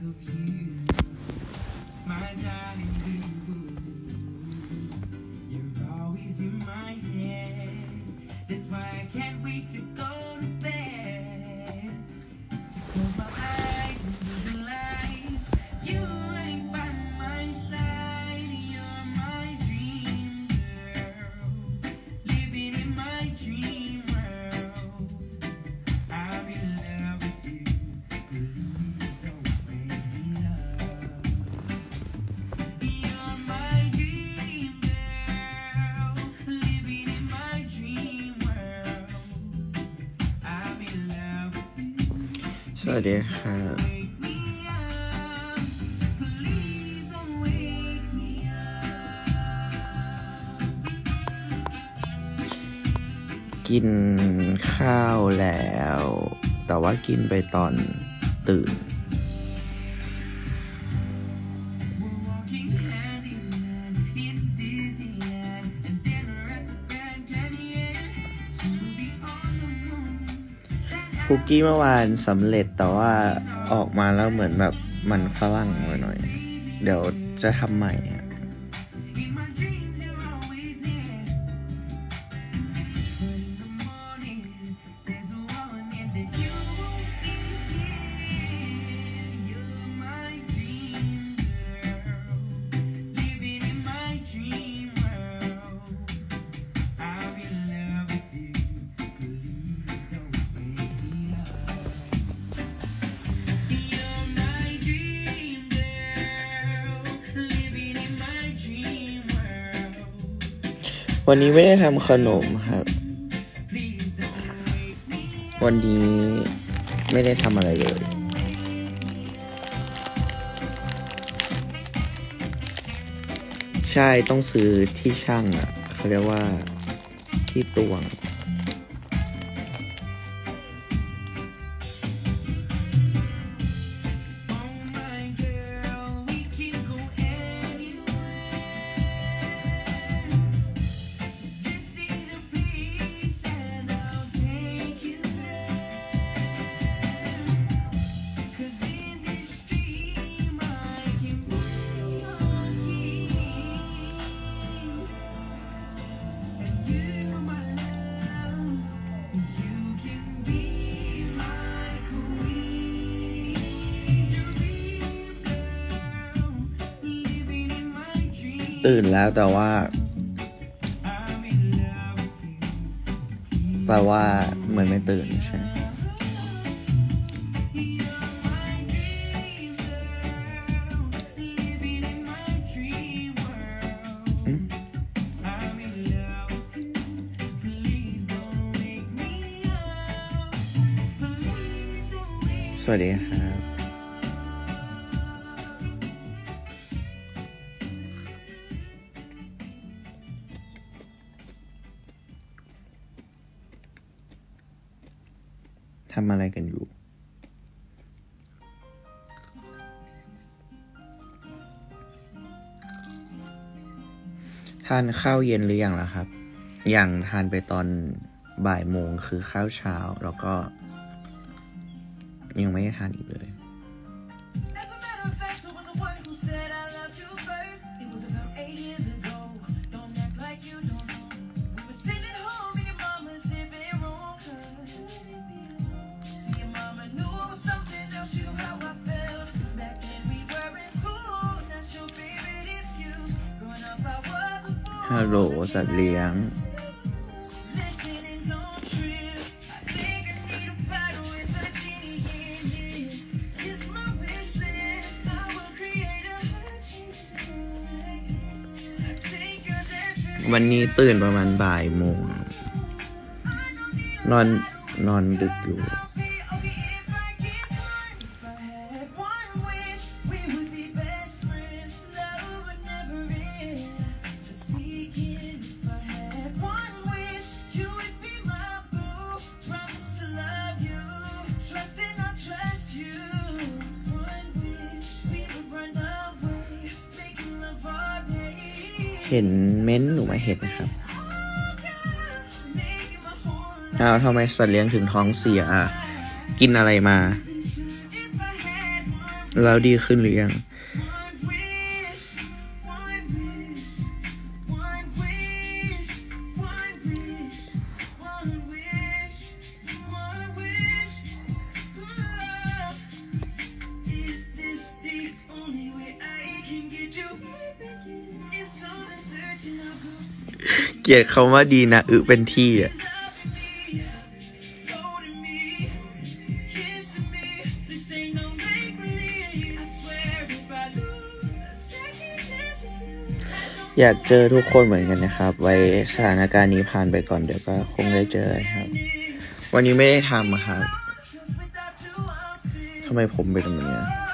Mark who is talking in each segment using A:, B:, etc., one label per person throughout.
A: of you, my darling boo. You're always in my head. That's why I can't wait to go to bed.
B: วัสดีค่ะ กินข้าวแล้ว แต่ว่ากินไปตอนตื่น คุกกี้เมื่อวานสำเร็จแต่ว่าออกมาแล้วเหมือนแบบมันฝรั่งไปหน่อย เดี๋ยวจะทำใหม่ วันนี้ไม่ได้ทำขนมครับ วันนี้ไม่ได้ทำอะไรเลย ใช่ต้องซื้อที่ช่างอะ เขาเรียกว่าที่ตวง ตื่นแล้วแต่ว่า แต่ว่าเหมือนไม่ตื่นใช่สวัสดีค่ะ ทำอะไรกันอยู่ ทานข้าวเย็นหรือยังล่ะครับ ยังทานไปตอนบ่ายโมงคือข้าวเช้า แล้วก็ ยังไม่ได้ทานอีกเลยัตว์เลี้ยง วันนี้ตื่นประมาณบ่ายโมงนอนนอนดึกอยู่ ห็นเม้นหนูไมาเห็นนะครับอ้าวทำไมสัตว์เลี้ยงถึงท้องเสียอะ กินอะไรมา แล้วดีขึ้นหรือยัง ลียดคำว่าดีนะอึเป็นที่อะอยากเจอทุกคนเหมือนกันนะครับ ไว้สถานการณ์นี้ผ่านไปก่อนเดี๋ยวก็คงได้เจอครับ วันนี้ไม่ได้ทำอะครับทำไมผมเป็นแบบนี้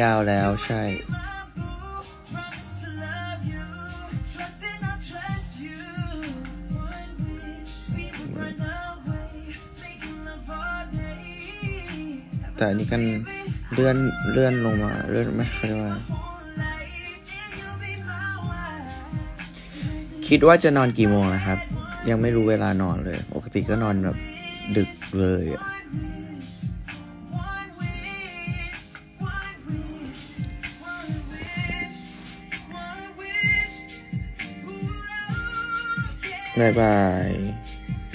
B: ยาวแล้วใช่ แต่อันนี้กันเลื่อนเลื่อนลงมาเลื่อนไม่เคยว่าคิดว่าจะนอนกี่โมงนะครับ ยังไม่รู้เวลานอนเลย ปกติก็นอนแบบดึกเลยอะ บายบาย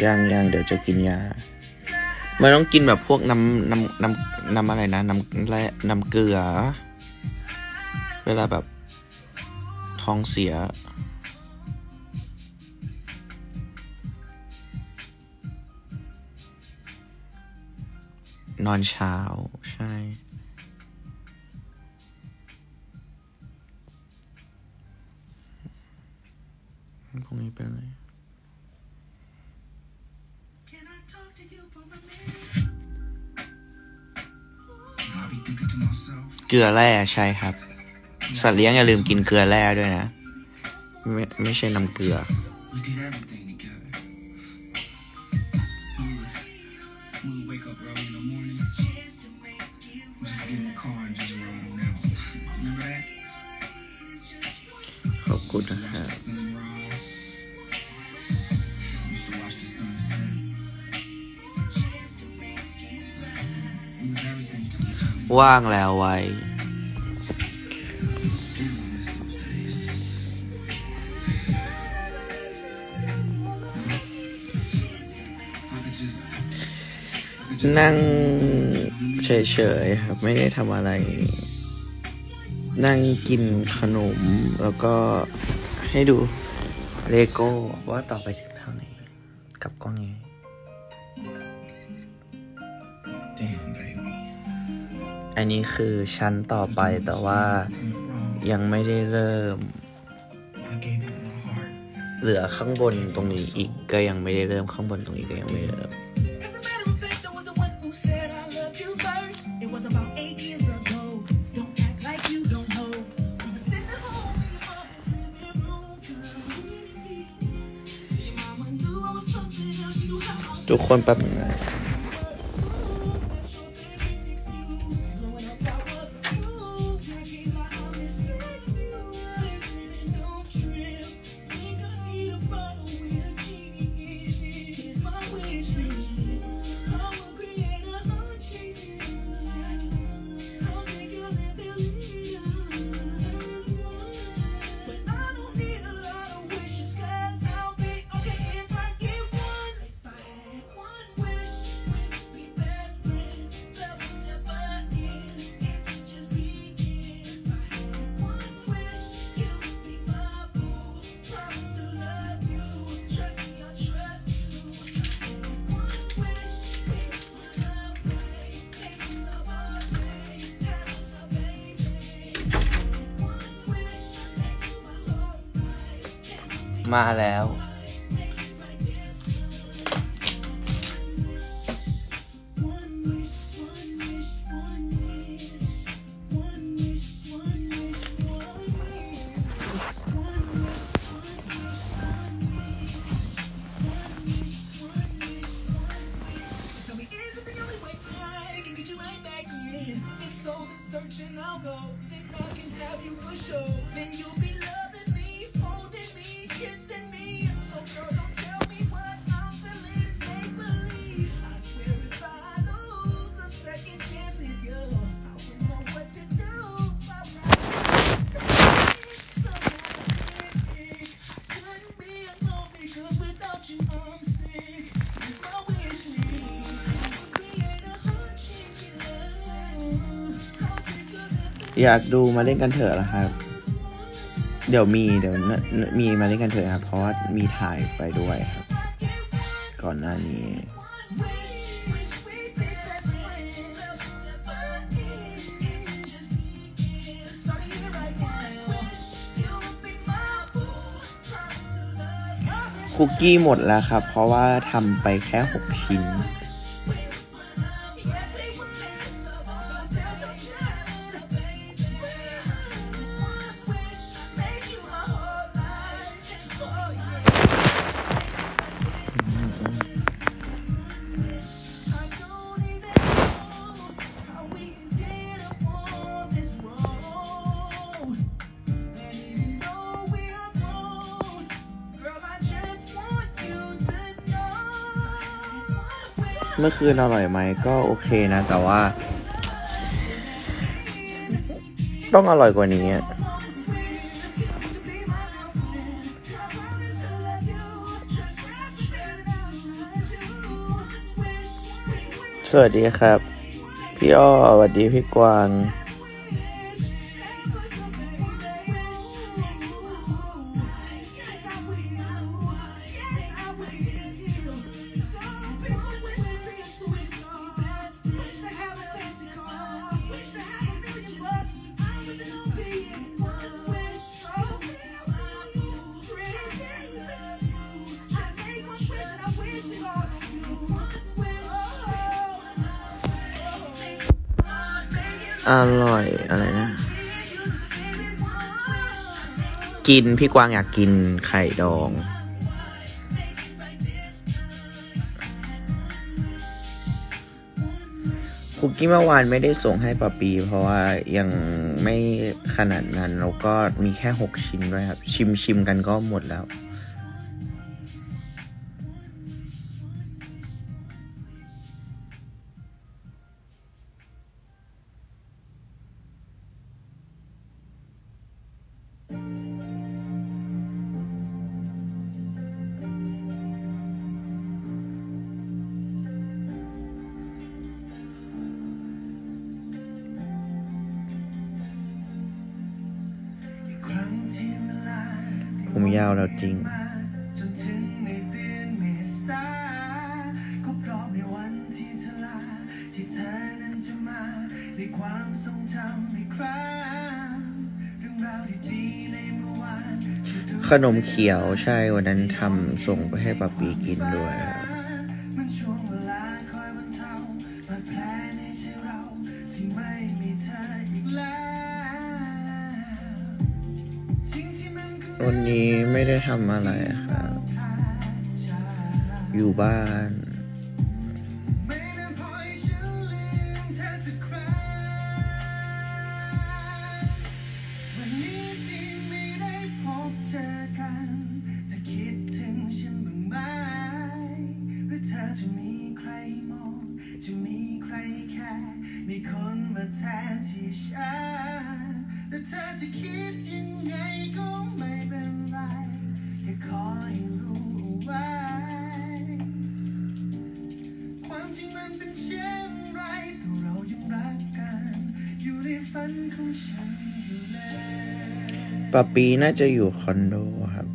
B: ยังยังเดี๋ยวจะกินยามันต้องกินแบบพวกน้ำน้ำน้ำน้ำอะไรนะน้ำและน้ำเกลือ เวลาแบบท้องเสีย นอนเช้าใช่ ลือแร่ใช่ครับ สัตว์เลี้ยงอย่าลืมกินเกลือแร่ด้วยนะ ไม่ไม่ใช่น้ำเกลือ ว่างแล้วไว้ นั่งเฉยๆครับ ไม่ได้ทำอะไร นั่งกินขนม แล้วก็ให้ดูเลโก้ว่าต่อไปถึงเท่าไหนกับกล้องไง อันนี้คือชั้นต่อไปแต่ว่ายังไม่ได้เริ่ม เหลือข้างบนตรงนี้อีกก็ยังไม่ได้เริ่มข้างบนตรงนี้ก็ยังไม่ได้เริ่ม
A: As a matter of fact, I was the one who said
B: มาแล้ว อยากดูมาเล่นกันเถอะนะครับ เดี๋ยวมีเดี๋ยวมีมาเล่นกันเถอะครับ เพราะว่ามีถ่ายไปด้วยครับ ก่อนหน้านี้คุกกี้หมดแล้วครับ เพราะว่าทำไปแค่ 6 ชิ้น เมื่อคืนอร่อยไหมก็โอเคนะ แต่ว่า ต้องอร่อยกว่านี้อะสวัสดีครับ พี่อ้อสวัสดีพี่กวาง อร่อยอะไรนะ กินพี่กวางอยากกินไข่ดอง คุกกี้เมื่อวานไม่ได้ส่งให้ปะปี เพราะว่ายังไม่ขนาดนั้น แล้วก็มีแค่หกชิ้นด้วยครับ ชิมชิมกันก็หมดแล้วาวแล้วจริง
A: ในเดือนเมษาครบรอบในวันที่เธอลาจะมทรงจำอีกครั้งเรื่องราวดีๆในเมื่อวาน
B: ขนมเขียวใช่วันนั้นทำส่งไปให้ปาปีกินด้วย
A: มันช่วง วันนี้
B: ไม่ได้ทำอะไรครับอยู่บ้าน
A: เป็นเช่นไรแต่เรายังรักกัน อยู่ในฝันของฉันอยู่เลย
B: ปะปีน่าจะอยู่คอนโดครับ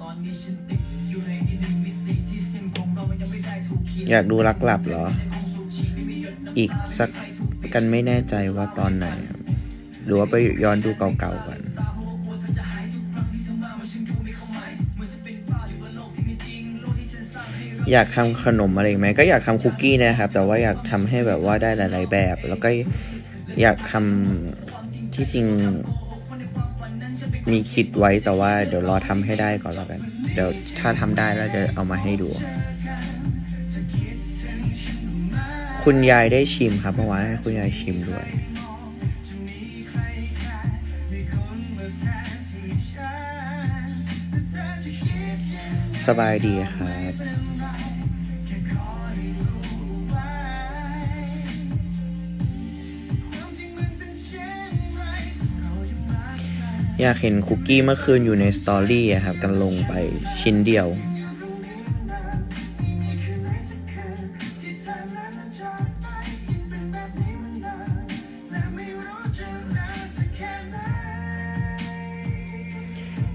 A: ตอนนี้ฉันติดอยู่ในอีกหนึ่งมิติที่เส้นผมเรามันยังไม่ได้ถูกขีด
B: อยากดูรักหลับเหรอ อีกสักกันไม่แน่ใจว่าตอนไหนครับ หรือว่าไปย้อนดูเก่าๆกันอยากทำขนมอะไรไหมก็อยากทำคุกกี้นะครับ แต่ว่าอยากทำให้แบบว่าได้หลาย ๆ แบบ แล้วก็อยากทำที่จริง มีคิดไว้แต่ว่าเดี๋ยวรอทำให้ได้ก่อนแล้วกัน เดี๋ยวถ้าทำได้แล้วจะเอามาให้ดู คุณยายได้ชิมครับเมื่อวานให้คุณยายชิมด้วย สบายดีครับอยากเห็นคุกกี้เมื่อคืนอยู่ในสตอรี่ครับกันลงไปชิ้นเดียว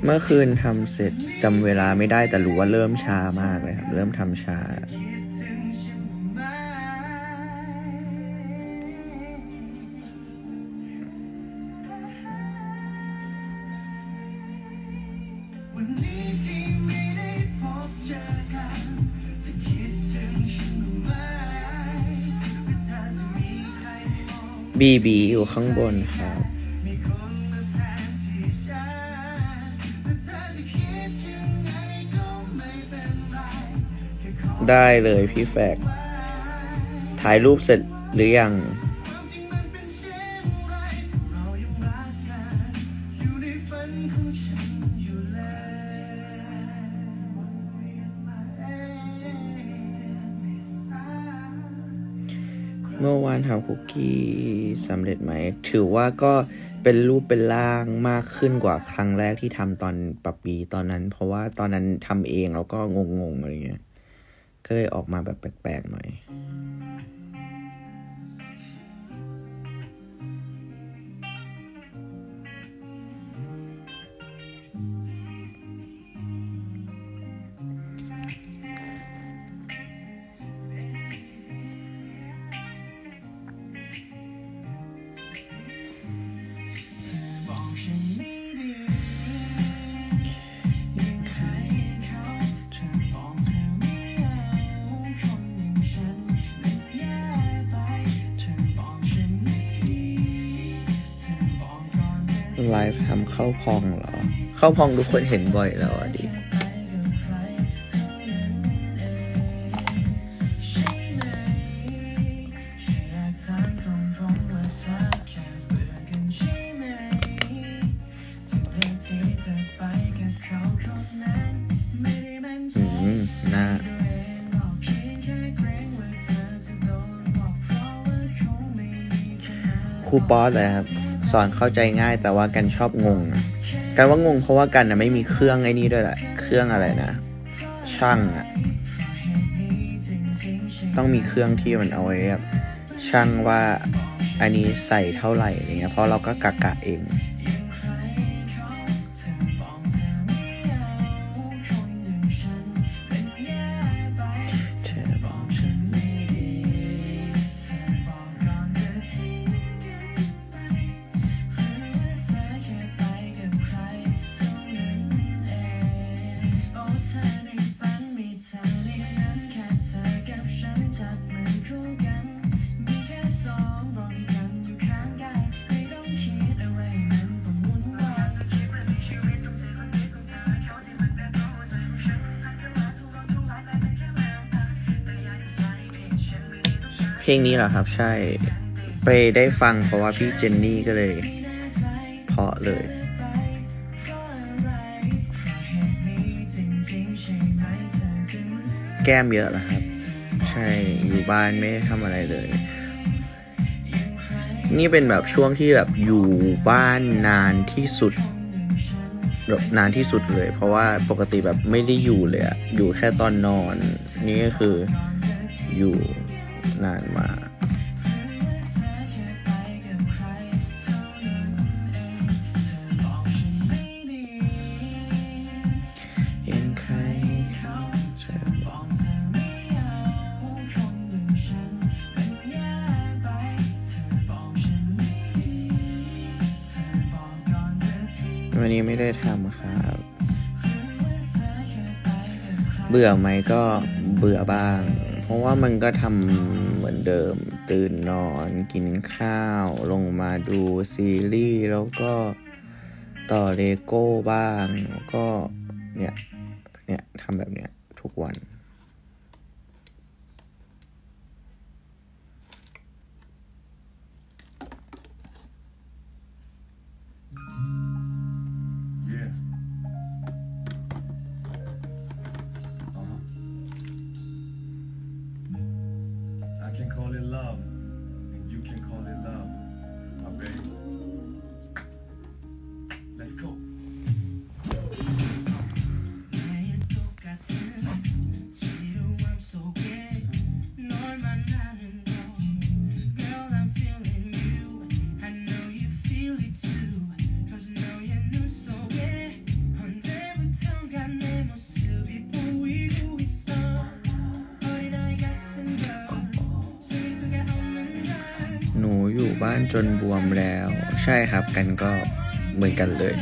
B: เมื่อคืนทำเสร็จจำเวลาไม่ได้แต่รู้ว่าเริ่มช้ามากเลยครับ เริ่มทำช้า
A: บี
B: บีอยู่ข้างบนครับ
A: ได้
B: เลยพี่แฟกถ่ายรูปเสร็จหรือยัง ที่สำเร็จไหม ถือว่าก็เป็นรูปเป็นร่างมากขึ้นกว่าครั้งแรกที่ทำตอนปรับปีตอนนั้น เพราะว่าตอนนั้นทำเองแล้วก็งงๆอะไรเงี้ย ก็เลยออกมาแบบแปลกๆหน่อย
A: ไล
B: ฟ์ทำเข้าพองเหรอเข้าพองทุกคนเห็นบ่อยแล้วอะดิ
A: ใช่ไหมแค่รักสามตรงร้องว่าแท้แค่เบื่อกันใช่ไหมจะได้ที่จะไปกับเขาคนนั้นไม่ได้มั่งใช่
B: ไห
A: มค
B: รูป๊อสเลยครับ สอนเข้าใจง่าย แต่ว่ากันชอบงงอะกันว่างงเพราะว่ากันนะไม่มีเครื่องไอ้นี่ด้วยแหละเครื่องอะไรนะ ช่างอะต้องมีเครื่องที่มันเอาไว้แบบช่างว่าอันนี้ใส่เท่าไหร่อะไรเงี้ยเพราะเราก็กะกะเอง ลงนี้เหรอครับ ใช่ไปได้ฟังเพราะว่าพี่เจนนี่ก็เลยเพาะเลย แก้มเยอะเหรอครับ ใช่อยู่บ้านไม่ได้ทำอะไรเลย นี่เป็นแบบช่วงที่แบบอยู่บ้านนานที่สุดแบบนานที่สุดเลย เพราะว่าปกติแบบไม่ได้อยู่เลยอะอยู่แค่ตอนนอน นี่ก็คืออยู่ นานมาวันนี้ไม่ได้ทำครับ เบื่อไหมก็เบื่อบ้าง เพราะว่ามันก็ทำ เหมือนเดิม ตื่นนอนกินข้าว ลงมาดูซีรีส์แล้วก็ต่อเลโก้บ้างก็เนี่ยเนี่ยทำแบบเนี้ยทุกวันานจนบวมแล้ว ใช่ครับกันก็เหมือนกันเลย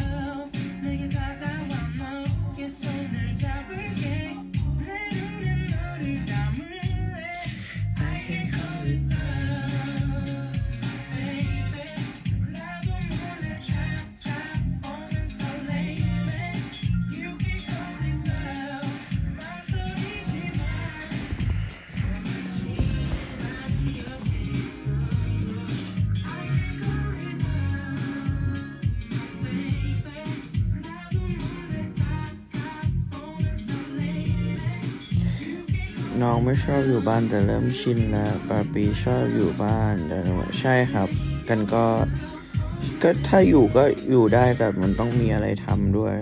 B: น้องไม่ชอบอยู่บ้านแต่เริ่มชินแล้วปาปีชอบอยู่บ้านแต่ใช่ครับ กันก็ก็ถ้าอยู่ก็อยู่ได้แต่มันต้องมีอะไรทำด้วย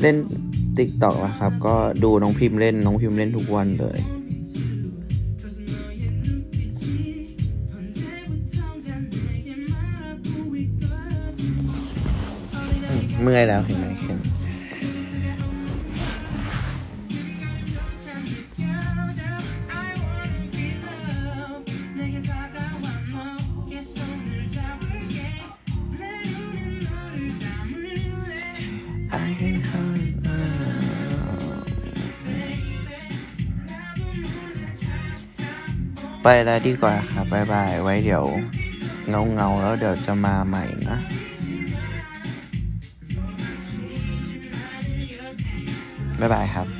B: เล่นติ๊กต็อกนะครับ ก็ดูน้องพิมพ์เล่นน้องพิมพ์เล่นทุกวันเลย เมื่อยแล้วเห็นไหม ไปแล้วดีกว่าครับบายบายไว้เดี๋ยวเงาเงาๆแล้วเดี๋ยวจะมาใหม่นะบายบายครับ